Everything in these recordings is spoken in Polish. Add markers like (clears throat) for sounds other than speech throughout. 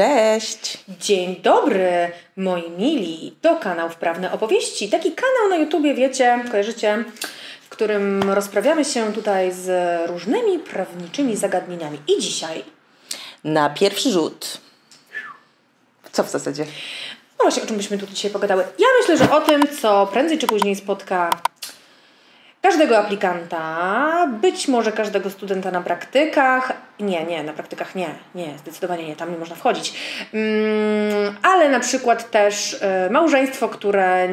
Cześć! Dzień dobry, moi mili. To kanał Wprawne Opowieści. Taki kanał na YouTubie, wiecie, kojarzycie, w którym rozprawiamy się tutaj z różnymi prawniczymi zagadnieniami. I dzisiaj... Na pierwszy rzut. Co w zasadzie? No właśnie, o czym byśmy tu dzisiaj pogadały? Ja myślę, że o tym, co prędzej czy później spotka każdego aplikanta, być może każdego studenta na praktykach. Nie, nie, na praktykach nie, nie, zdecydowanie nie, tam nie można wchodzić. Mm, ale na przykład też y, małżeństwo, które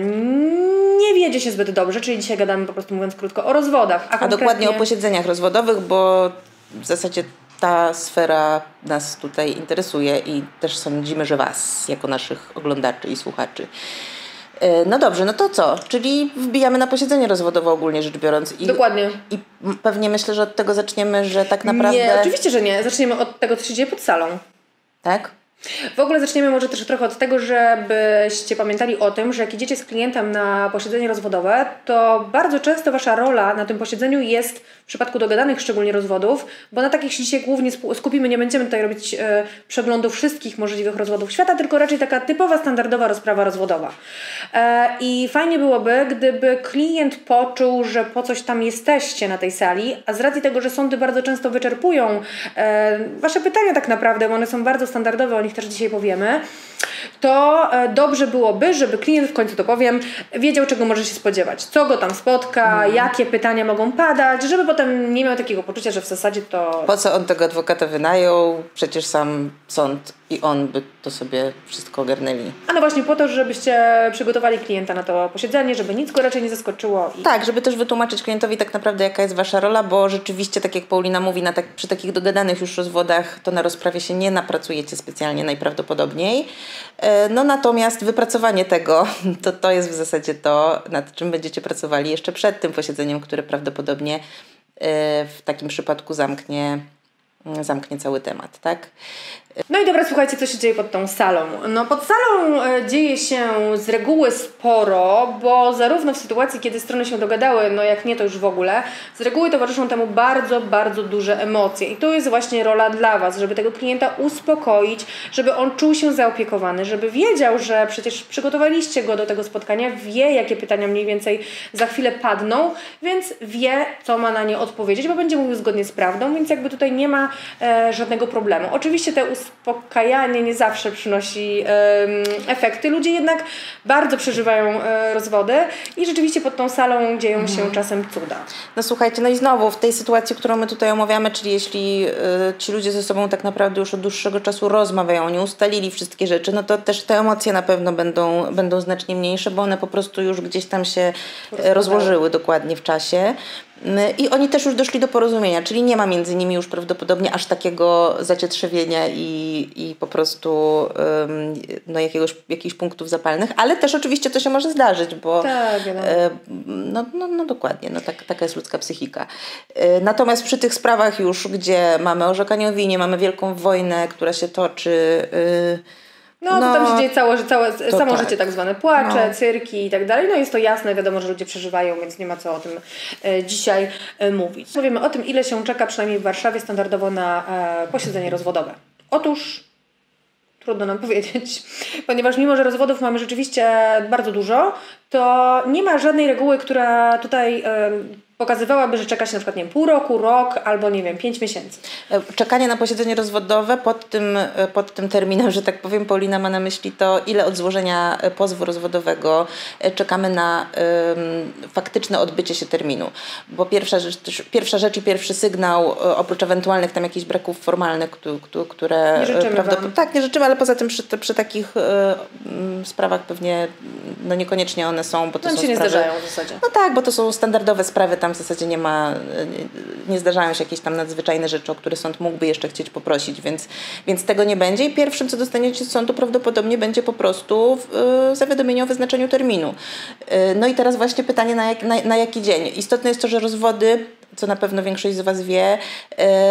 nie wiedzie się zbyt dobrze, czyli dzisiaj gadamy po prostu mówiąc krótko o rozwodach. A, a dokładnie o posiedzeniach rozwodowych, bo w zasadzie ta sfera nas tutaj interesuje i też sądzimy, że Was, jako naszych oglądaczy i słuchaczy. E, no dobrze, no to co? Czyli wbijamy na posiedzenie rozwodowe ogólnie rzecz biorąc. I, Dokładnie. I pewnie myślę, że od tego zaczniemy, że tak naprawdę... Nie, oczywiście, że nie. Zaczniemy od tego, co się dzieje pod salą. Tak? W ogóle zaczniemy może też trochę od tego, żebyście pamiętali o tym, że jak idziecie z klientem na posiedzenie rozwodowe, to bardzo często wasza rola na tym posiedzeniu jest w przypadku dogadanych szczególnie rozwodów, bo na takich się dzisiaj głównie skupimy, nie będziemy tutaj robić e, przeglądu wszystkich możliwych rozwodów świata, tylko raczej taka typowa, standardowa rozprawa rozwodowa. E, I fajnie byłoby, gdyby klient poczuł, że po coś tam jesteście na tej sali, a z racji tego, że sądy bardzo często wyczerpują e, wasze pytania tak naprawdę, bo one są bardzo standardowe, nich też dzisiaj powiemy, to e, dobrze byłoby, żeby klient, w końcu to powiem, wiedział, czego może się spodziewać, co go tam spotka, mhm. jakie pytania mogą padać, żeby potem nie miał takiego poczucia, że w zasadzie to... Po co on tego adwokata wynajął? Przecież sam sąd i on by to sobie wszystko ogarnęli. A no właśnie po to, żebyście przygotowali klienta na to posiedzenie, żeby nic go raczej nie zaskoczyło. I... Tak, żeby też wytłumaczyć klientowi tak naprawdę jaka jest Wasza rola, bo rzeczywiście, tak jak Paulina mówi, na tak, przy takich dogadanych już rozwodach to na rozprawie się nie napracujecie specjalnie najprawdopodobniej. E, no natomiast wypracowanie tego, (laughs) to, to jest w zasadzie to, nad czym będziecie pracowali jeszcze przed tym posiedzeniem, które prawdopodobnie e, w takim przypadku zamknie zamknie cały temat, tak? No i dobra, słuchajcie, co się dzieje pod tą salą. No pod salą e, dzieje się z reguły sporo, bo zarówno w sytuacji, kiedy strony się dogadały, no jak nie to już w ogóle, z reguły towarzyszą temu bardzo, bardzo duże emocje. I to jest właśnie rola dla Was, żeby tego klienta uspokoić, żeby on czuł się zaopiekowany, żeby wiedział, że przecież przygotowaliście go do tego spotkania, wie jakie pytania mniej więcej za chwilę padną, więc wie, co ma na nie odpowiedzieć, bo będzie mówił zgodnie z prawdą, więc jakby tutaj nie ma e, żadnego problemu. Oczywiście te uspokajanie nie zawsze przynosi efekty. Ludzie jednak bardzo przeżywają e, rozwody i rzeczywiście pod tą salą dzieją mhm. się czasem cuda. No słuchajcie, no i znowu w tej sytuacji, którą my tutaj omawiamy, czyli jeśli y, ci ludzie ze sobą tak naprawdę już od dłuższego czasu rozmawiają, nie ustalili wszystkie rzeczy, no to też te emocje na pewno będą, będą znacznie mniejsze, bo one po prostu już gdzieś tam się rozłożyły dokładnie w czasie. I oni też już doszli do porozumienia, czyli nie ma między nimi już prawdopodobnie aż takiego zacietrzewienia i, i po prostu um, no jakiegoś, jakichś punktów zapalnych, ale też oczywiście to się może zdarzyć, bo tak, e, no, no, no dokładnie, no tak, taka jest ludzka psychika. E, natomiast przy tych sprawach już, gdzie mamy orzekanie o winie, mamy wielką wojnę, która się toczy, e, no, no, to tam się dzieje całe, całe samo tak. życie tak zwane, płacze, no. cyrki i tak dalej. No jest to jasne, wiadomo, że ludzie przeżywają, więc nie ma co o tym e, dzisiaj e, mówić. Powiemy o tym, ile się czeka przynajmniej w Warszawie standardowo na e, posiedzenie rozwodowe. Otóż trudno nam (laughs) powiedzieć, ponieważ mimo, że rozwodów mamy rzeczywiście bardzo dużo, to nie ma żadnej reguły, która tutaj pokazywałaby, że czeka się na przykład nie wiem, pół roku, rok albo nie wiem, pięć miesięcy. E, czekanie na posiedzenie rozwodowe pod tym, e, pod tym terminem, że tak powiem, Paulina ma na myśli to, ile od złożenia e, pozwu rozwodowego czekamy na um, faktyczne odbycie się terminu. Bo pierwsza rzecz, pierwsza rzecz i pierwszy sygnał, oprócz ewentualnych tam jakichś braków formalnych, które... Nie życzymy wam. Tak, nie życzymy, ale poza tym przy, przy takich um, sprawach pewnie no niekoniecznie one są, bo to Nam są się sprawy... nie zdarzają w zasadzie. No tak, bo to są standardowe sprawy, tam w zasadzie nie ma, nie zdarzają się jakieś tam nadzwyczajne rzeczy, o które sąd mógłby jeszcze chcieć poprosić, więc, więc tego nie będzie i pierwszym, co dostaniecie z sądu prawdopodobnie będzie po prostu y, zawiadomienie o wyznaczeniu terminu. Y, no i teraz właśnie pytanie na, jak, na, na jaki dzień. Istotne jest to, że rozwody co na pewno większość z Was wie,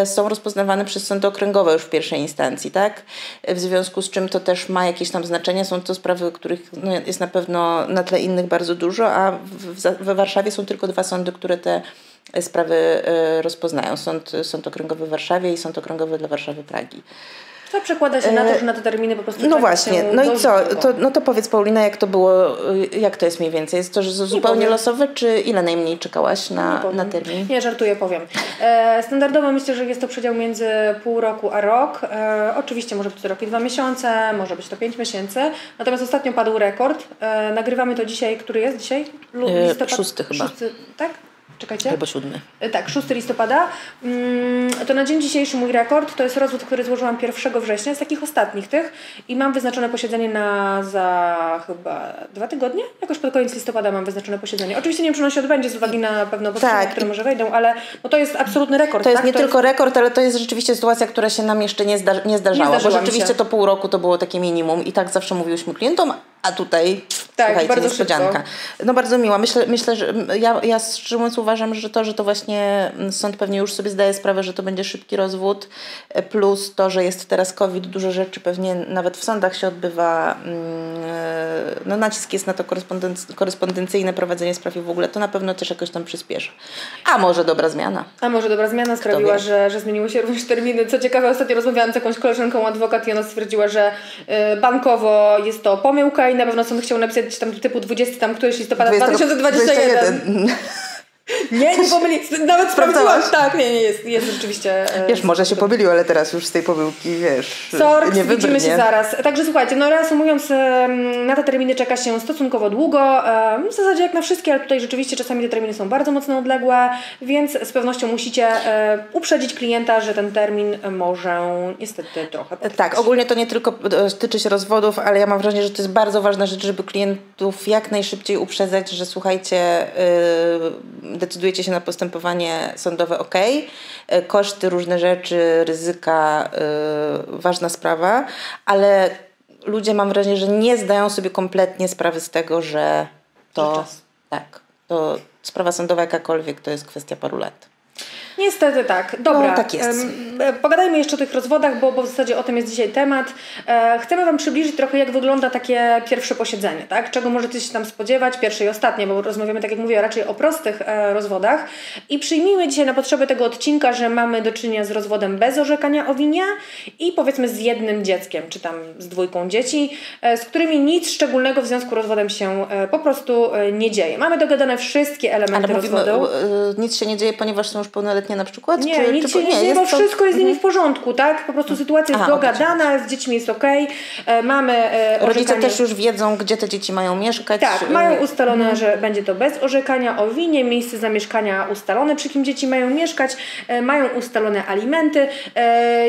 y, są rozpoznawane przez sądy okręgowe już w pierwszej instancji, tak? W związku z czym to też ma jakieś tam znaczenie. Są to sprawy, których no, jest na pewno na tle innych bardzo dużo, a w, Warszawie są tylko dwa sądy, które te sprawy e, rozpoznają. Sąd, Sąd Okręgowy w Warszawie i Sąd Okręgowy dla Warszawy Pragi. To przekłada się na to, że na te terminy po prostu No właśnie, no i co? To, no to powiedz Paulina, jak to było, y, jak to jest mniej więcej? Jest to że zupełnie losowe, czy ile najmniej czekałaś na, na termin? Nie, żartuję, powiem. E, standardowo myślę, że jest to przedział między pół roku a rok. E, oczywiście może być to rok i dwa miesiące, może być to pięć miesięcy. Natomiast ostatnio padł rekord. E, nagrywamy to dzisiaj, który jest dzisiaj? E, szósty chyba. Szósty, tak? Czekajcie. Albo siódmy. E, Tak, 6 listopada. Mm, To na dzień dzisiejszy mój rekord to jest rozwód, który złożyłam 1 września, z takich ostatnich tych. I mam wyznaczone posiedzenie na za chyba dwa tygodnie. Jakoś pod koniec listopada mam wyznaczone posiedzenie. Oczywiście nie wiem, czy ono się odbędzie z uwagi na pewne obostrzenia, Tak. które może wejdą, ale no to jest absolutny rekord. To jest tak? nie tylko rekord, ale to jest rzeczywiście sytuacja, która się nam jeszcze nie, zda, nie zdarzała, Nie bo rzeczywiście się. to pół roku to było takie minimum i tak zawsze mówiłyśmy klientom, a tutaj Tak, słuchajcie, bardzo niespodzianka. szybko. No bardzo miła. Myślę, myślę że ja, ja szczerze mówiąc uważam, że to, że to właśnie sąd pewnie już sobie zdaje sprawę, że to będzie szybki rozwód, e, plus to, że jest teraz COVID, dużo rzeczy pewnie nawet w sądach się odbywa, e, no nacisk jest na to korespondenc- korespondencyjne prowadzenie spraw i w ogóle to na pewno też jakoś tam przyspieszy. A może dobra zmiana. A może dobra zmiana sprawiła, że, że zmieniły się również terminy. Co ciekawe, ostatnio rozmawiałam z jakąś koleżanką adwokat i ona stwierdziła, że y, bankowo jest to pomyłka i na pewno sąd chciał napisać tam typu 20 tam któryś listopada 2021. 21. Nie, nie pomyli. Nawet sprawdziłam. Tak, nie, nie jest, jest rzeczywiście. e, Wiesz, może się pomylił, ale teraz już z tej pomyłki, wiesz, Sork, nie widzimy wybrnie. się zaraz. Także słuchajcie, no reasumując, na te terminy czeka się stosunkowo długo. W zasadzie jak na wszystkie, ale tutaj rzeczywiście czasami te terminy są bardzo mocno odległe, więc z pewnością musicie e, uprzedzić klienta, że ten termin może niestety trochę potrwać. Tak, ogólnie to nie tylko e, tyczy się rozwodów, ale ja mam wrażenie, że to jest bardzo ważna rzecz, żeby klientów jak najszybciej uprzedzać, że słuchajcie, yy, decydujecie się na postępowanie sądowe, ok, yy, koszty, różne rzeczy, ryzyka, yy, ważna sprawa, ale ludzie mam wrażenie, że nie zdają sobie kompletnie sprawy z tego, że to, czas. tak, to sprawa sądowa jakakolwiek to jest kwestia paru lat. Niestety tak. Dobra. No, tak jest. e, Pogadajmy jeszcze o tych rozwodach, bo, bo w zasadzie o tym jest dzisiaj temat. E, chcemy Wam przybliżyć trochę, jak wygląda takie pierwsze posiedzenie, tak? Czego możecie się tam spodziewać, pierwsze i ostatnie, bo rozmawiamy, tak jak mówię, raczej o prostych e, rozwodach. I przyjmijmy dzisiaj na potrzeby tego odcinka, że mamy do czynienia z rozwodem bez orzekania o winie i powiedzmy z jednym dzieckiem, czy tam z dwójką dzieci, z którymi nic szczególnego w związku z rozwodem się po prostu nie dzieje. Mamy dogadane wszystkie elementy Ale mówimy, rozwodu. nic się nie dzieje, ponieważ są już pełnoletnie na przykład? Nie, czy, nic czy, się nie, dzieje, bo to- wszystko jest z nimi w porządku, tak? Po prostu sytuacja jest Aha, dogadana, z dziećmi jest okej, e, mamy e, Rodzice też już wiedzą, gdzie te dzieci mają mieszkać. Tak, y, mają ustalone, że będzie to bez orzekania o winie, miejsce zamieszkania ustalone, przy kim dzieci mają mieszkać, e, mają ustalone alimenty,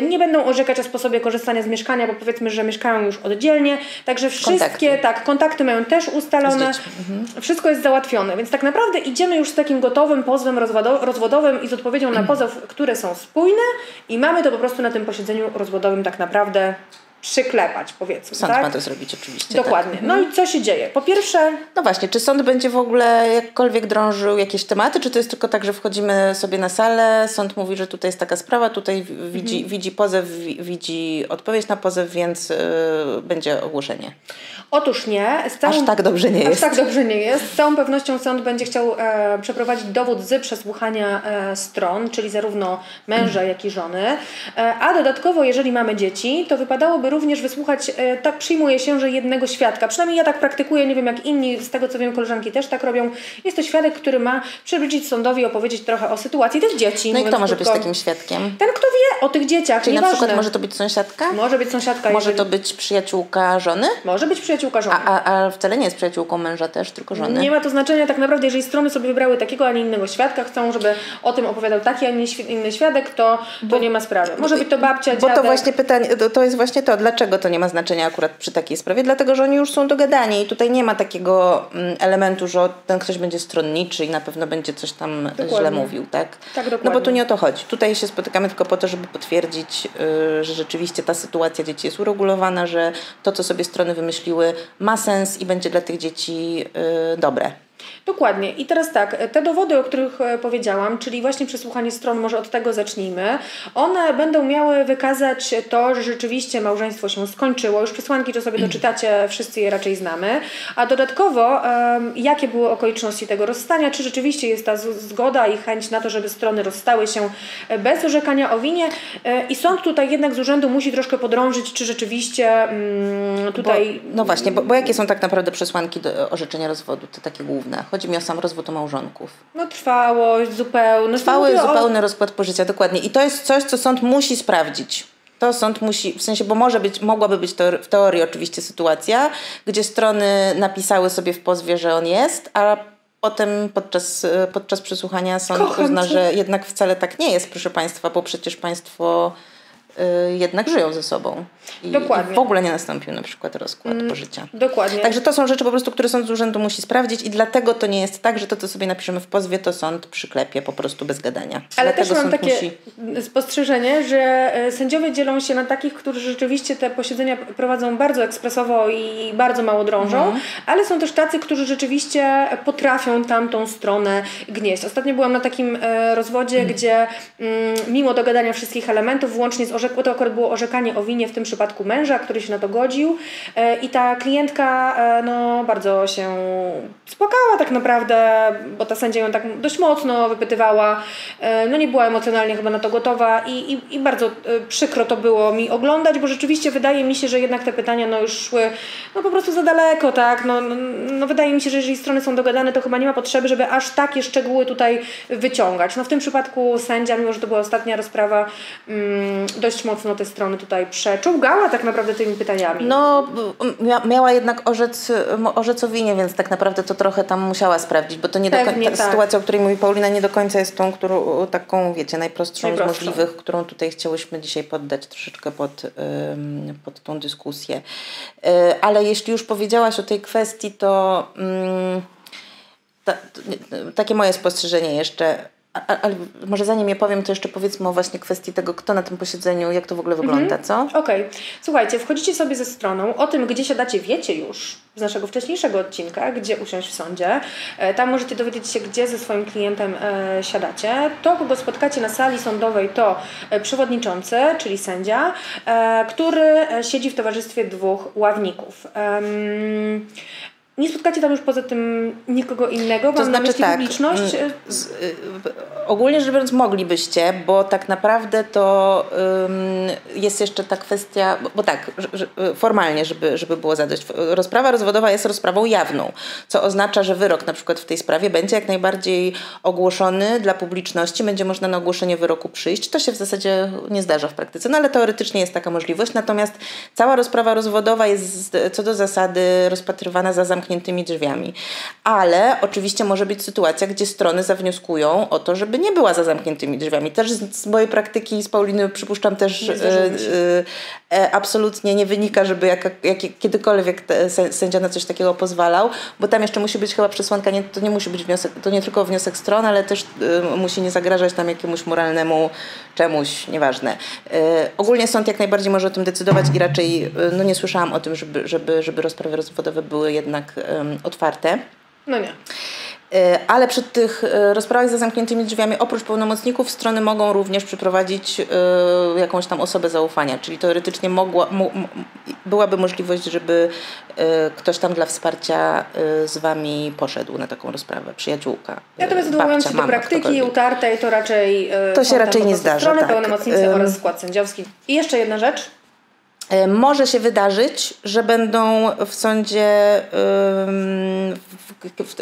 nie będą orzekać o sposobie korzystania z mieszkania, bo powiedzmy, że mieszkają już oddzielnie, także wszystkie, Kontakty. tak, kontakty mają też ustalone, mhm. wszystko jest załatwione, więc tak naprawdę idziemy już z takim gotowym pozwem rozwodo- rozwodowym i z odpowiedzią na pozew, które są spójne i mamy to po prostu na tym posiedzeniu rozwodowym tak naprawdę przyklepać, powiedzmy, Sąd tak? ma to zrobić oczywiście. Dokładnie. Tak. No i co się dzieje? Po pierwsze, No właśnie, czy sąd będzie w ogóle jakkolwiek drążył jakieś tematy, czy to jest tylko tak, że wchodzimy sobie na salę, sąd mówi, że tutaj jest taka sprawa, tutaj widzi, Mhm. widzi pozew, wi- widzi odpowiedź na pozew, więc y, będzie ogłoszenie. Otóż nie. Całą, Aż tak dobrze nie aż jest. tak dobrze nie jest. Z całą pewnością sąd będzie chciał e, przeprowadzić dowód z przesłuchania e, stron, czyli zarówno męża, jak i żony. E, a dodatkowo, jeżeli mamy dzieci, to wypadałoby również wysłuchać, e, tak przyjmuje się, że jednego świadka. Przynajmniej ja tak praktykuję, nie wiem jak inni, z tego co wiem, koleżanki też tak robią. Jest to świadek, który ma przybliżyć sądowi, opowiedzieć trochę o sytuacji tych dzieci. No i kto może być krótko. takim świadkiem? Ten, kto wie o tych dzieciach. Czyli na nieważne. przykład może to być sąsiadka? Może być sąsiadka. Może jeżeli... to być przyjaciółka żony? Może być przyjaciółka żony. A, a, a wcale nie jest przyjaciółką męża też, tylko żony. Nie ma to znaczenia tak naprawdę, jeżeli strony sobie wybrały takiego, a nie innego świadka, chcą, żeby o tym opowiadał taki, a nie inny świadek, to, to nie ma sprawy. Może być to babcia, Bo to dziadek. właśnie pytanie, to jest właśnie to, dlaczego to nie ma znaczenia akurat przy takiej sprawie? Dlatego, że oni już są dogadani i tutaj nie ma takiego mm, elementu, że ten ktoś będzie stronniczy i na pewno będzie coś tam Dokładnie. źle mówił, tak? Tak, No bo dokładnie. tu nie o to chodzi. Tutaj się spotykamy tylko po to, żeby potwierdzić, yy, że rzeczywiście ta sytuacja dzieci jest uregulowana, że to, co sobie strony wymyśliły, ma sens i będzie dla tych dzieci yy, dobre. Dokładnie. I teraz tak, te dowody, o których e, powiedziałam, czyli właśnie przesłuchanie stron, może od tego zacznijmy, one będą miały wykazać to, że rzeczywiście małżeństwo się skończyło. Już przesłanki, czy sobie doczytacie, (clears throat) wszyscy je raczej znamy. A dodatkowo, jakie były okoliczności tego rozstania, czy rzeczywiście jest ta zgoda i chęć na to, żeby strony rozstały się e, bez orzekania o winie. E, I sąd tutaj jednak z urzędu musi troszkę podrążyć, czy rzeczywiście mm, tutaj... Bo, no właśnie, bo, bo jakie są tak naprawdę przesłanki do orzeczenia rozwodu, te takie główne? Chodzi mi o sam rozwód małżonków. No trwałość, zupełny. Trwały, zupełny o... rozkład pożycia, dokładnie. I to jest coś, co sąd musi sprawdzić. To sąd musi, w sensie, bo może być, mogłaby być to w teorii oczywiście sytuacja, gdzie strony napisały sobie w pozwie, że on jest, a potem podczas, podczas przesłuchania sąd Kocham uzna, cię. że jednak wcale tak nie jest, proszę Państwa, bo przecież Państwo jednak żyją ze sobą. I, Dokładnie. W ogóle nie nastąpił na przykład rozkład mm, pożycia. Dokładnie. Także to są rzeczy po prostu, które sąd z urzędu musi sprawdzić i dlatego to nie jest tak, że to, co sobie napiszemy w pozwie, to sąd przyklepie po prostu bez gadania. Ale dlatego też mam takie musi... spostrzeżenie, że e, sędziowie dzielą się na takich, którzy rzeczywiście te posiedzenia prowadzą bardzo ekspresowo i bardzo mało drążą, mm. ale są też tacy, którzy rzeczywiście potrafią tamtą stronę gnieść. Ostatnio byłam na takim e, rozwodzie, mm. gdzie mm, mimo dogadania wszystkich elementów, włącznie z orzek, to akurat było orzekanie o winie w tym przypadku męża, który się na to godził. E, i ta klientka e, no, bardzo się spłakała tak naprawdę, bo ta sędzia ją tak dość mocno wypytywała, e, no nie była emocjonalnie chyba na to gotowa i, i, i bardzo przykro to było mi oglądać, bo rzeczywiście wydaje mi się, że jednak te pytania no, już szły no, po prostu za daleko, tak, no, no, no wydaje mi się, że jeżeli strony są dogadane, to chyba nie ma potrzeby, żeby aż takie szczegóły tutaj wyciągać. No w tym przypadku sędzia, mimo że to była ostatnia rozprawa, mm, dość dość mocno te strony tutaj przeczołgała tak naprawdę tymi pytaniami. No, miała jednak orzec, orzec o winie, więc tak naprawdę to trochę tam musiała sprawdzić, bo to nie Pewnie, do końca, tak. sytuacja, o której mówi Paulina, nie do końca jest tą, którą, taką, wiecie, najprostszą, najprostszą. z możliwych, którą tutaj chciałyśmy dzisiaj poddać troszeczkę pod, pod tą dyskusję. E, ale jeśli już powiedziałaś o tej kwestii, to... Mm, ta, takie moje spostrzeżenie jeszcze ale może zanim je powiem, to jeszcze powiedzmy o właśnie kwestii tego, kto na tym posiedzeniu, jak to w ogóle wygląda, mhm. co? Okej. Okay. Słuchajcie, wchodzicie sobie ze stroną, o tym, gdzie siadacie, wiecie już z naszego wcześniejszego odcinka, gdzie usiąść w sądzie. E, tam możecie dowiedzieć się, gdzie ze swoim klientem e, siadacie. To, kogo spotkacie na sali sądowej, to e, przewodniczący, czyli sędzia, który siedzi w towarzystwie dwóch ławników. Nie spotkacie tam już poza tym nikogo innego? Mam to znaczy na myśli tak, publiczność? Mm, z, y, ogólnie rzecz biorąc moglibyście, bo tak naprawdę to jest jeszcze ta kwestia, bo, bo tak, że, formalnie, żeby, żeby było zadość. Rozprawa rozwodowa jest rozprawą jawną, co oznacza, że wyrok na przykład w tej sprawie będzie jak najbardziej ogłoszony dla publiczności, będzie można na ogłoszenie wyroku przyjść. To się w zasadzie nie zdarza w praktyce, no ale teoretycznie jest taka możliwość. Natomiast cała rozprawa rozwodowa jest co do zasady rozpatrywana za zamknięciem zamkniętymi drzwiami. Ale oczywiście może być sytuacja, gdzie strony zawnioskują o to, żeby nie była za zamkniętymi drzwiami. Też z, mojej praktyki z Pauliny przypuszczam też e, e, e, absolutnie nie wynika, żeby jak, jak, kiedykolwiek te, sędzia na coś takiego pozwalał, bo tam jeszcze musi być chyba przesłanka, nie, to nie musi być wniosek, to nie tylko wniosek stron, ale też e, musi nie zagrażać tam jakiemuś moralnemu czemuś, nieważne. Ogólnie sąd jak najbardziej może o tym decydować i raczej no nie słyszałam o tym, żeby, żeby, żeby rozprawy rozwodowe były jednak otwarte. No nie. E, ale przy tych e, rozprawach za zamkniętymi drzwiami, oprócz pełnomocników, strony mogą również przyprowadzić e, jakąś tam osobę zaufania, czyli teoretycznie mogła, byłaby możliwość, żeby ktoś tam dla wsparcia z Wami poszedł na taką rozprawę, przyjaciółka. Natomiast odwołując się do praktyki utartej, to raczej to się raczej nie zdarza. Strony, tak. pełnomocnicy oraz skład sędziowski. I jeszcze jedna rzecz. E, może się wydarzyć, że będą w sądzie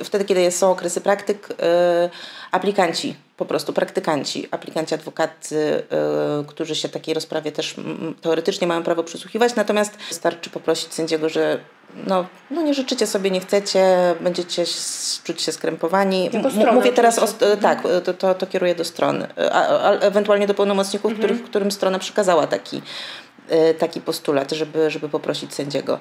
wtedy, kiedy są okresy praktyk, e, aplikanci, po prostu praktykanci, aplikanci adwokacy, e, którzy się takiej rozprawie też teoretycznie mają prawo przysłuchiwać, natomiast starczy poprosić sędziego, że no, no nie życzycie sobie, nie chcecie, będziecie czuć się skrępowani. Mówię teraz o, tak, to, to, to kieruję do strony, a, a, ewentualnie do pełnomocników, mhm. których, którym strona przekazała taki taki postulat, żeby, żeby poprosić sędziego.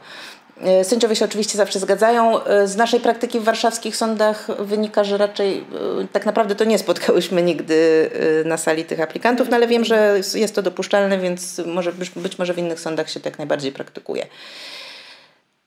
E, sędziowie się oczywiście zawsze zgadzają. E, z naszej praktyki w warszawskich sądach wynika, że raczej tak naprawdę to nie spotkałyśmy nigdy na sali tych aplikantów, no ale wiem, że jest to dopuszczalne, więc może być może w innych sądach się tak najbardziej praktykuje.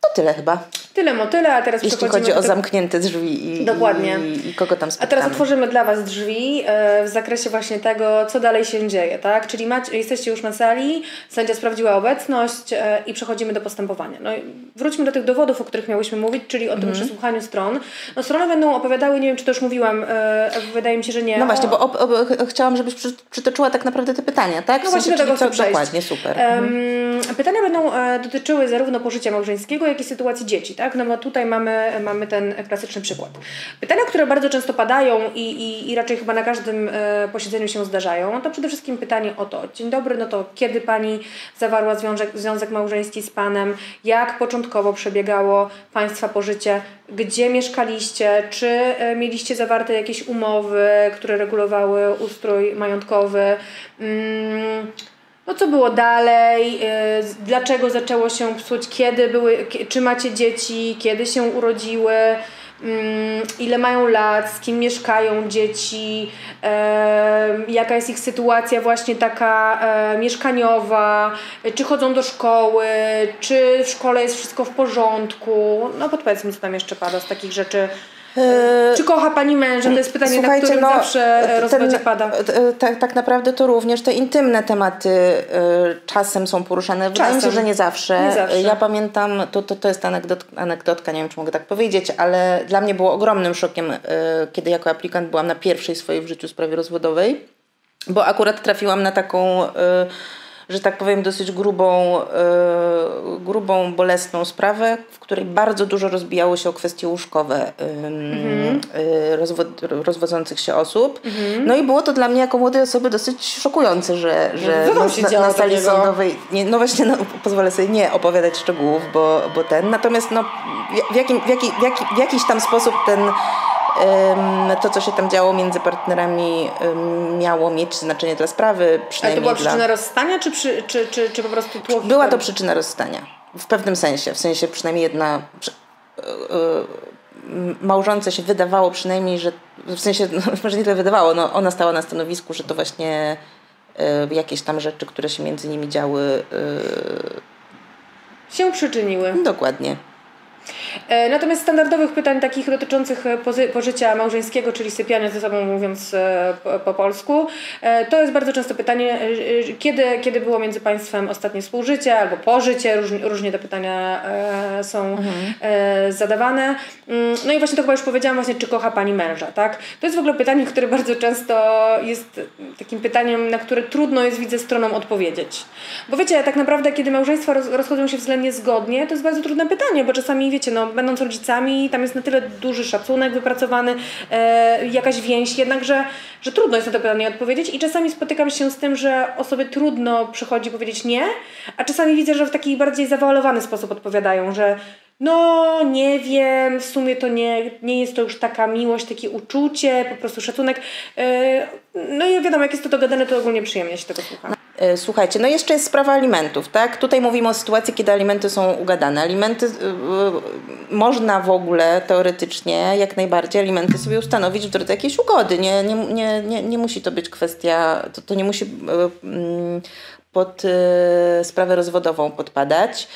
To tyle chyba. Tyle motyle, a teraz Jeśli chodzi o zamknięte drzwi i, Dokładnie. i, i kogo tam A spotkamy. teraz otworzymy dla Was drzwi e, w zakresie właśnie tego, co dalej się dzieje, tak? Czyli macie, jesteście już na sali, sędzia sprawdziła obecność e, i przechodzimy do postępowania. No i wróćmy do tych dowodów, o których miałyśmy mówić, czyli o Mhm. tym przesłuchaniu stron. No strony będą opowiadały, nie wiem czy to już mówiłam, e, wydaje mi się, że nie. No właśnie, o- bo ob, ob, ch- chciałam, żebyś przy, przytoczyła tak naprawdę te pytania, tak? W No właśnie sensie, do tego przejść. Dokładnie, super. Em, Pytania będą dotyczyły zarówno pożycia małżeńskiego, jak i sytuacji dzieci, tak? No bo tutaj mamy, mamy ten klasyczny przykład. Pytania, które bardzo często padają i, i, i raczej chyba na każdym e, posiedzeniu się zdarzają, no to przede wszystkim pytanie o to. Dzień dobry, no to kiedy Pani zawarła związek, związek małżeński z Panem? Jak początkowo przebiegało Państwa pożycie? Gdzie mieszkaliście? Czy e, mieliście zawarte jakieś umowy, które regulowały ustrój majątkowy? Mm, no co było dalej, z- dlaczego zaczęło się psuć, kiedy były, czy macie dzieci, kiedy się urodziły, mm, ile mają lat, z kim mieszkają dzieci, jaka jest ich sytuacja właśnie taka e, mieszkaniowa, czy chodzą do szkoły, czy w szkole jest wszystko w porządku. No podpowiedz mi, co tam jeszcze pada z takich rzeczy. Czy kocha Pani męża? To jest pytanie, na którym zawsze e, rozwodzie pada. e, Tak, tak naprawdę to również te intymne tematy e, czasem są poruszane. Wydaje mi się, że nie zawsze. Nie zawsze. Ja pamiętam, to, to, to jest anegdot, anegdotka, nie wiem czy mogę tak powiedzieć, ale dla mnie było ogromnym szokiem, e, kiedy jako aplikant byłam na pierwszej swojej w życiu sprawie rozwodowej, bo akurat trafiłam na taką... że tak powiem, dosyć grubą, e, grubą, bolesną sprawę, w której bardzo dużo rozbijało się o kwestie łóżkowe ym, e, rozwod- rozwodzących się osób. No i było to dla mnie jako młodej osoby dosyć szokujące, że, że tam na, na, sali sądowej, nie, no właśnie no, pozwolę sobie nie opowiadać szczegółów, bo, bo ten, natomiast no, w, jakim, w, jaki, w, jaki, w jakiś tam sposób ten to, co się tam działo między partnerami miało mieć znaczenie dla sprawy, Ale to była dla... przyczyna rozstania, czy, przy, czy, czy, czy po prostu tło Była to przyczyna rozstania. W pewnym sensie. W sensie przynajmniej jedna. yy, yy, Małżonce się wydawało przynajmniej, że w sensie, no, (laughs) może nie tyle wydawało, no, ona stała na stanowisku, że to właśnie yy, jakieś tam rzeczy, które się między nimi działy. się przyczyniły. Dokładnie. E, Natomiast standardowych pytań takich dotyczących e, pożycia małżeńskiego, czyli sypiania ze sobą mówiąc e, po, po polsku, to jest bardzo często pytanie, kiedy, kiedy było między Państwem ostatnie współżycie albo pożycie, różnie, te pytania są e, zadawane. Mm, No i właśnie to chyba już powiedziałam właśnie, czy kocha Pani męża, tak? To jest w ogóle pytanie, które bardzo często jest takim pytaniem, na które trudno jest, widzę, stronom odpowiedzieć. Bo wiecie, tak naprawdę, kiedy małżeństwa roz, rozchodzą się względnie zgodnie, to jest bardzo trudne pytanie, bo czasami, wiecie, no, będąc rodzicami, tam jest na tyle duży szacunek wypracowany, e, jakaś więź, jednakże, że trudno jest na to pytanie odpowiedzieć i czasami spotykam się z tym, że osobie trudno przychodzi powiedzieć nie, a czasami widzę, że w taki bardziej zawalowany sposób odpowiadają, że no, nie wiem, w sumie to nie, nie jest to już taka miłość, takie uczucie, po prostu szacunek. E, No i wiadomo, jak jest to dogadane, to ogólnie przyjemnie się tego słucha. E, Słuchajcie, no jeszcze jest sprawa alimentów, tak? Tutaj mówimy o sytuacji, kiedy alimenty są ugadane. Alimenty y, y, można w ogóle teoretycznie jak najbardziej alimenty sobie ustanowić w drodze jakiejś ugody. Nie, nie, nie, nie, nie musi to być kwestia, to, to nie musi mm, pod sprawę rozwodową podpadać.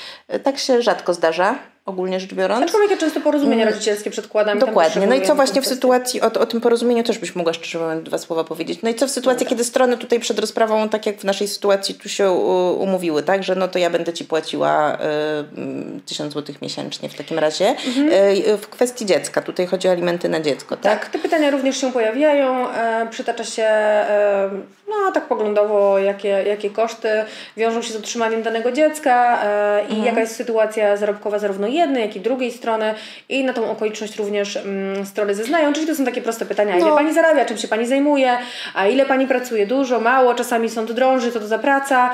Tak się rzadko zdarza, ogólnie rzecz biorąc. Aczkolwiek ja często porozumienia rodzicielskie przedkładam. Dokładnie. No i co właśnie w sytuacji, o, o tym porozumieniu też byś mogła szczerze mówiąc dwa słowa powiedzieć. No i co w sytuacji, kiedy strony tutaj przed rozprawą, tak jak w naszej sytuacji, tu się umówiły, tak, że no to ja będę ci płaciła y, mm, tysiąc złotych miesięcznie w takim razie. Y, w kwestii dziecka, tutaj chodzi o alimenty na dziecko, tak? Tak, te pytania również się pojawiają. E, przytacza się, e, no tak poglądowo, jakie, jakie koszty wiążą się z utrzymaniem danego dziecka e, i jaka jest sytuacja zarobkowa zarówno jednej, jak i drugiej strony. I na tą okoliczność również mm, strony zeznają. Czyli to są takie proste pytania. Ile No. pani zarabia, czym się pani zajmuje, a ile pani pracuje? Dużo, mało, czasami sąd drąży, co to za praca,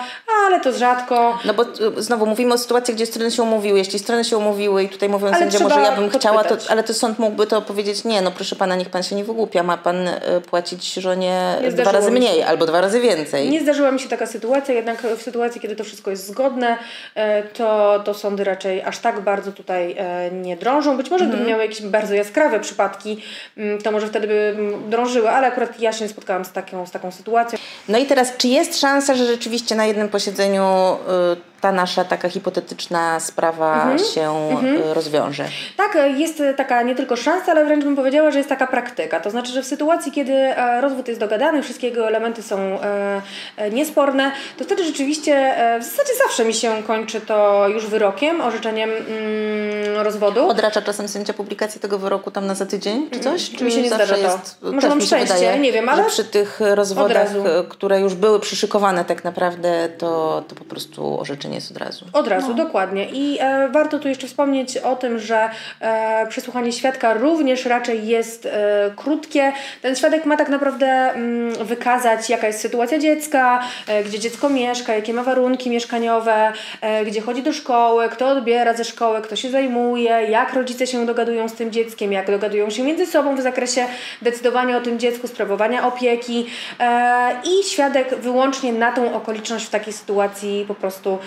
ale to rzadko. No bo y, znowu mówimy o sytuacji, gdzie strony się umówiły. Jeśli strony się umówiły i tutaj mówią sędzia, może ja bym chciała, to, ale to sąd mógłby to powiedzieć, nie, no proszę pana, niech pan się nie wygłupia, ma pan y, płacić żonie Nie dwa razy mi mniej albo dwa razy więcej. Nie zdarzyła mi się taka sytuacja, jednak w sytuacji, kiedy to wszystko jest zgodne, e, to, to sądy raczej aż tak bardzo tutaj e, nie drążą. Być może gdyby miały jakieś bardzo jaskrawe przypadki, mm, to może wtedy by mm, drążyły, ale akurat ja się nie spotkałam z taką, z taką sytuacją. No i teraz, czy jest szansa, że rzeczywiście na jednym posiedzeniu y, ta nasza taka hipotetyczna sprawa mhm. się mhm. rozwiąże. Tak, jest taka nie tylko szansa, ale wręcz bym powiedziała, że jest taka praktyka. To znaczy, że w sytuacji, kiedy e, rozwód jest dogadany, wszystkie jego elementy są e, e, niesporne, to wtedy rzeczywiście w zasadzie zawsze mi się kończy to już wyrokiem, orzeczeniem mm, rozwodu. Odracza czasem sędzia publikacji tego wyroku tam na za tydzień, czy coś? Czy mi się nie zdarza to? Jest, Może mam szczęście, wydaje, nie wiem, ale przy tych rozwodach, które już były przyszykowane tak naprawdę, to, to po prostu orzeczenie jest od razu. Od razu, no. dokładnie. I e, warto tu jeszcze wspomnieć o tym, że e, przesłuchanie świadka również raczej jest e, krótkie. Ten świadek ma tak naprawdę mm, wykazać, jaka jest sytuacja dziecka, e, gdzie dziecko mieszka, jakie ma warunki mieszkaniowe, e, gdzie chodzi do szkoły, kto odbiera ze szkoły, kto się zajmuje, jak rodzice się dogadują z tym dzieckiem, jak dogadują się między sobą w zakresie decydowania o tym dziecku, sprawowania opieki. E, I świadek wyłącznie na tą okoliczność w takiej sytuacji po prostu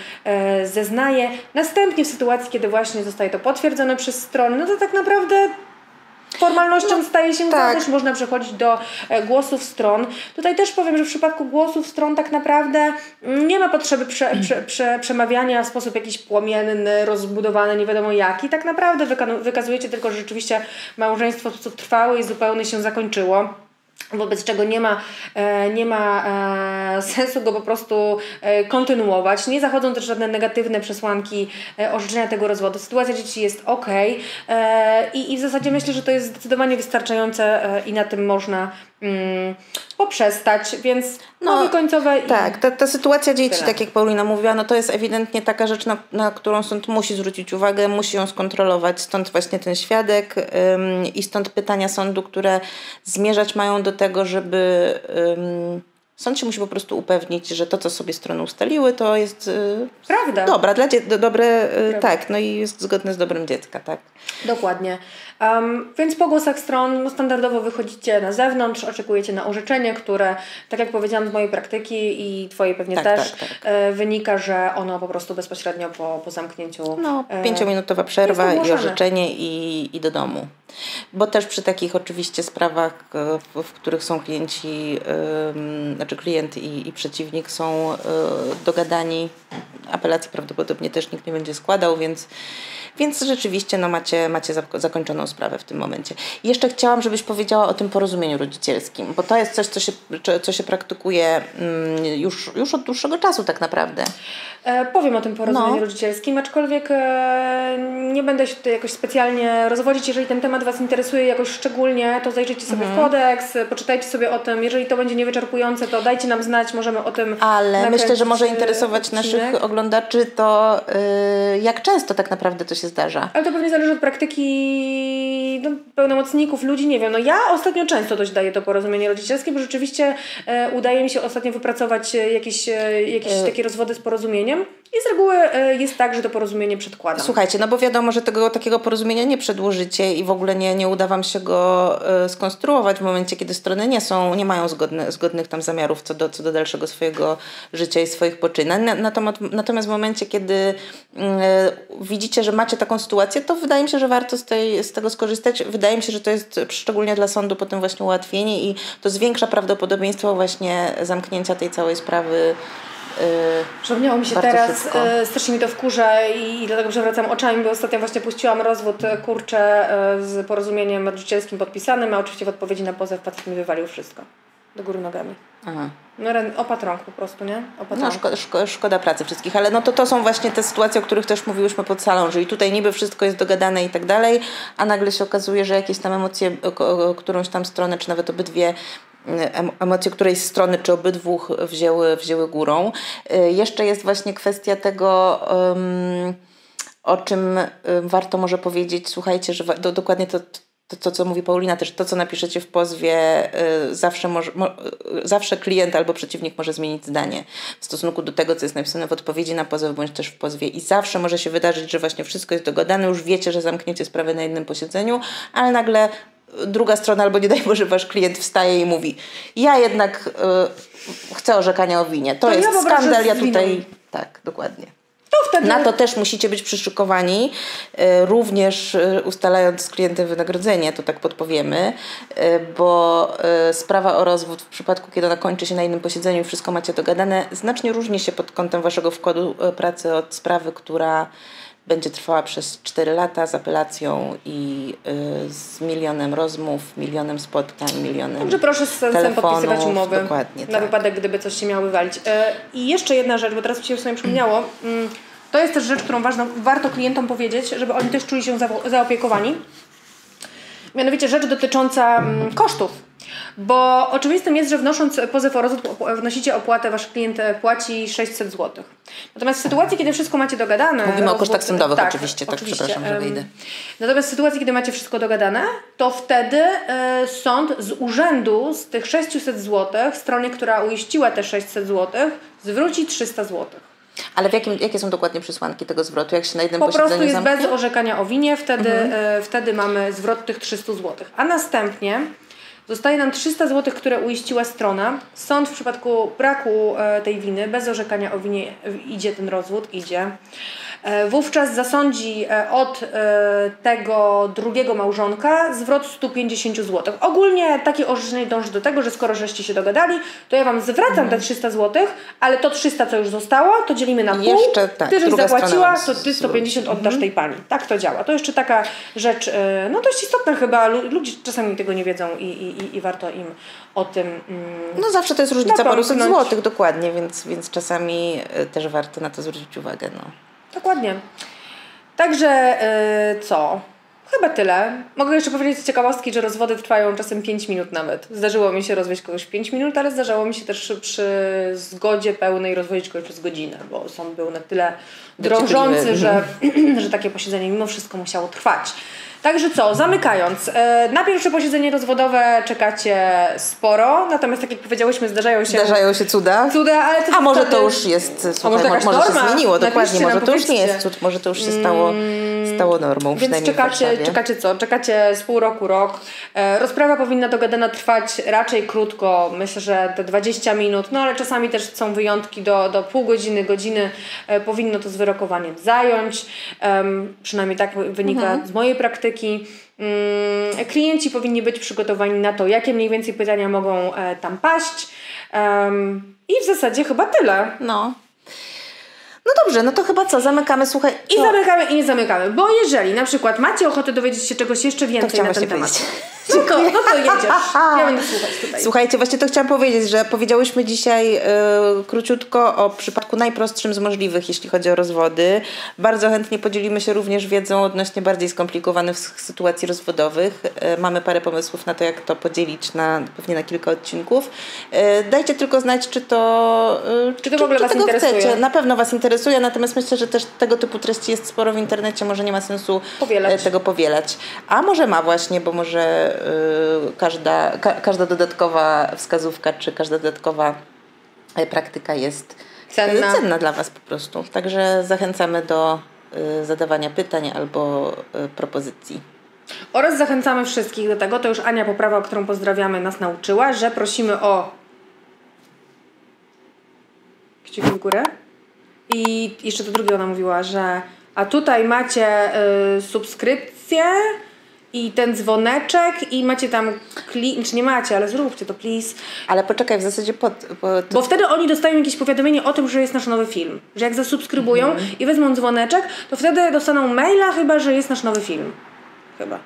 zeznaje. Następnie w sytuacji, kiedy właśnie zostaje to potwierdzone przez strony, no to tak naprawdę formalnością no, staje się tak. też można przechodzić do e, głosów stron. Tutaj też powiem, że w przypadku głosów stron tak naprawdę nie ma potrzeby prze, prze, prze, przemawiania w sposób jakiś płomienny, rozbudowany, nie wiadomo jaki. Tak naprawdę wykazujecie tylko, że rzeczywiście małżeństwo w sposób trwały i zupełnie się zakończyło wobec czego nie ma, e, nie ma e, sensu go po prostu e, kontynuować. Nie zachodzą też żadne negatywne przesłanki orzeczenia tego rozwodu. Sytuacja dzieci jest ok i, i w zasadzie myślę, że to jest zdecydowanie wystarczające i na tym można mm, poprzestać, więc no, końcowe. I tak, ta, ta sytuacja dzieci, tyle. tak jak Paulina mówiła, no to jest ewidentnie taka rzecz, na, na którą sąd musi zwrócić uwagę, musi ją skontrolować, stąd właśnie ten świadek ym, i stąd pytania sądu, które zmierzać mają do tego, żeby. Ym, Sąd się musi po prostu upewnić, że to, co sobie strony ustaliły, to jest y, Prawda. dobra, dla dzie- dobre, y, tak, no i jest zgodne z dobrem dziecka, tak. Dokładnie. Um, więc po głosach stron no, standardowo wychodzicie na zewnątrz, oczekujecie na orzeczenie, które, tak jak powiedziałam z mojej praktyki i Twojej pewnie tak, też, tak, tak. E, wynika, że ono po prostu bezpośrednio po, po zamknięciu. No, e, pięciominutowa przerwa i orzeczenie i, i do domu. Bo też przy takich oczywiście sprawach, e, w, w których są klienci, znaczy klient i, i przeciwnik są yy, dogadani, apelacji prawdopodobnie też nikt nie będzie składał, więc więc rzeczywiście no, macie, macie zakończoną sprawę w tym momencie. Jeszcze chciałam, żebyś powiedziała o tym porozumieniu rodzicielskim, bo to jest coś, co się, co się praktykuje mm, już, już od dłuższego czasu tak naprawdę. E, powiem o tym porozumieniu no. rodzicielskim, aczkolwiek e, nie będę się tutaj jakoś specjalnie rozwodzić. Jeżeli ten temat Was interesuje jakoś szczególnie, to zajrzyjcie sobie mhm. w kodeks, poczytajcie sobie o tym. Jeżeli to będzie niewyczerpujące, to dajcie nam znać, możemy o tym Ale myślę, że może interesować odcinek. naszych oglądaczy to, yy, jak często tak naprawdę to się zdarza. Ale to pewnie zależy od praktyki no, pełnomocników, ludzi, nie wiem. No ja ostatnio często dość daję to porozumienie rodzicielskie, bo rzeczywiście e, udaje mi się ostatnio wypracować e, jakieś, e, jakieś e... takie rozwody z porozumieniem. I z reguły e, jest tak, że to porozumienie przedkładam. Słuchajcie, no bo wiadomo, że tego takiego porozumienia nie przedłużycie i w ogóle nie, nie uda Wam się go e, skonstruować w momencie, kiedy strony nie są, nie mają zgodne, zgodnych tam zamiarów co do, co do dalszego swojego życia i swoich poczynań. Natomiast, natomiast w momencie, kiedy mm, e, widzicie, że macie taką sytuację, to wydaje mi się, że warto z, tej, z tego skorzystać. Wydaje mi się, że to jest szczególnie dla sądu potem właśnie ułatwienie i to zwiększa prawdopodobieństwo właśnie zamknięcia tej całej sprawy Przypomniało mi się teraz, yy, strasznie mi to wkurza i, i dlatego przewracam oczami, bo ostatnio właśnie puściłam rozwód e, kurczę z porozumieniem rodzicielskim podpisanym, a oczywiście w odpowiedzi na pozew facet mi wywalił wszystko. Do góry nogami. Aha. No opatrąg po prostu, nie? No szko, szko, szkoda pracy wszystkich, ale no to, to są właśnie te sytuacje, o których też mówiłyśmy pod salą, że i tutaj niby wszystko jest dogadane i tak dalej, a nagle się okazuje, że jakieś tam emocje, którąś tam stronę, czy nawet obydwie emocje którejś strony czy obydwu wzięły, wzięły górą. Y, jeszcze jest właśnie kwestia tego, o czym warto może powiedzieć. Słuchajcie, że dokładnie to, to, to, co mówi Paulina, też to, co napiszecie w pozwie, y, zawsze, może, mo, zawsze klient albo przeciwnik może zmienić zdanie w stosunku do tego, co jest napisane w odpowiedzi na pozew, bądź też w pozwie. I zawsze może się wydarzyć, że właśnie wszystko jest dogadane, już wiecie, że zamkniecie sprawę na jednym posiedzeniu, ale nagle druga strona, albo nie daj Boże, wasz klient wstaje i mówi, ja jednak y, chcę orzekania o winie. To, to jest ja skandal, ja tutaj... Tak, dokładnie. To wtedy... Na to też musicie być przyszykowani, e, również e, ustalając z klientem wynagrodzenie, to tak podpowiemy, e, bo sprawa o rozwód w przypadku, kiedy ona kończy się na innym posiedzeniu i wszystko macie dogadane, znacznie różni się pod kątem waszego wkładu pracy od sprawy, która będzie trwała przez 4 lata z apelacją i y, z milionem rozmów, milionem spotkań, milionem Także proszę z sensem podpisywać umowy dokładnie, na tak. wypadek, gdyby coś się miało wywalić. E, I jeszcze jedna rzecz, bo teraz mi się sobie przypomniało. Mm, to jest też rzecz, którą ważną, warto klientom powiedzieć, żeby oni też czuli się zaopiekowani. Mianowicie rzecz dotycząca mm, kosztów bo oczywistym jest, że wnosząc pozew o rozwód, wnosicie opłatę, wasz klient płaci 600 zł. Natomiast w sytuacji, kiedy wszystko macie dogadane. Mówimy rozwód, o kosztach sądowych tak, oczywiście, tak oczywiście. przepraszam, że wyjdę. Natomiast w sytuacji, kiedy macie wszystko dogadane, to wtedy y, sąd z urzędu z tych 600 zł, stronie, która uiściła te 600 zł, zwróci 300 zł. Ale w jakim, jakie są dokładnie przesłanki tego zwrotu? Jak się na jednym Po prostu jest zamknie? bez orzekania o winie, wtedy, mhm. y, wtedy mamy zwrot tych 300 zł. A następnie Zostaje nam 300 zł, które uiściła strona. Sąd w przypadku braku e, tej winy, bez orzekania o winie, idzie ten rozwód, idzie. E, wówczas zasądzi e, od e, tego drugiego małżonka zwrot 150 zł. Ogólnie takie orzeczenie dąży do tego, że skoro żeście się dogadali, to ja Wam zwracam te 300 zł, ale to 300, co już zostało, to dzielimy na pół. Jeszcze, tak, ty, żeś zapłaciła, to Ty 150 oddasz mhm. tej Pani. Tak to działa. To jeszcze taka rzecz, no dość istotna chyba. Ludzie czasami tego nie wiedzą i, i, i warto im o tym mm, No zawsze to jest różnica paruset złotych, dokładnie, więc, więc czasami też warto na to zwrócić uwagę. No. Dokładnie. Także yy, co? Chyba tyle. Mogę jeszcze powiedzieć z ciekawostki, że rozwody trwają czasem 5 minut nawet. Zdarzyło mi się rozwieść kogoś 5 minut, ale zdarzało mi się też przy zgodzie pełnej rozwodzić kogoś przez godzinę, bo sąd był na tyle drążący, że, (clears throat) że takie posiedzenie mimo wszystko musiało trwać. Także co, zamykając, e, na pierwsze posiedzenie rozwodowe czekacie sporo, natomiast tak jak powiedziałyśmy, zdarzają się... Zdarzają się cuda. Cuda, ale to A może to już jest, słuchaj, może, może się zmieniło, dokładnie, może to już nie jest cud, może to już się stało, mm, stało normą, Więc czekacie, czekacie co? Czekacie z pół roku, rok. E, rozprawa powinna dogadana trwać raczej krótko, myślę, że te 20 minut, no ale czasami też są wyjątki do, do pół godziny, godziny e, powinno to z wyrokowaniem zająć, przynajmniej tak wynika mhm. z mojej praktyki, Mm, klienci powinni być przygotowani na to, jakie mniej więcej pytania mogą e, tam paść. I w zasadzie chyba tyle. No. No dobrze, no to chyba co, zamykamy, słuchaj. I zamykamy i nie zamykamy, bo jeżeli na przykład macie ochotę dowiedzieć się czegoś jeszcze więcej na ten temat. No jedziesz. Ja będę słuchać tutaj. Słuchajcie, właśnie to chciałam powiedzieć, że powiedziałyśmy dzisiaj y, króciutko o przypadku najprostszym z możliwych, jeśli chodzi o rozwody. Bardzo chętnie podzielimy się również wiedzą odnośnie bardziej skomplikowanych sytuacji rozwodowych. Y, mamy parę pomysłów na to, jak to podzielić na, pewnie na kilka odcinków. Y, dajcie tylko znać, czy to, czy to w ogóle czy, Was interesuje. Chcecie. Na pewno Was interesuje, natomiast myślę, że też tego typu treści jest sporo w internecie, może nie ma sensu powielać. tego powielać. A może ma właśnie, bo może każda, ka, każda dodatkowa wskazówka czy każda dodatkowa e, praktyka jest cenna. cenna dla Was po prostu. Także zachęcamy do y, zadawania pytań albo y, propozycji. Oraz zachęcamy wszystkich do tego, to już Ania Poprawa, którą pozdrawiamy, nas nauczyła, że prosimy o kciuki w górę. I jeszcze to drugie ona mówiła, że a tutaj macie y, subskrypcję, i ten dzwoneczek i macie tam klik, czy nie macie, ale zróbcie to please. Ale poczekaj, w zasadzie pod... pod... Bo wtedy oni dostają jakieś powiadomienie o tym, że jest nasz nowy film. Że jak zasubskrybują mhm. i wezmą dzwoneczek, to wtedy dostaną maila chyba, że jest nasz nowy film. Chyba.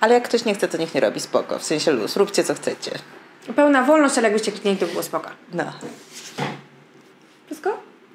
Ale jak ktoś nie chce, to niech nie robi spoko. W sensie luz. Róbcie co chcecie. Pełna wolność, ale jakbyście kliknęli, to było spoko. No.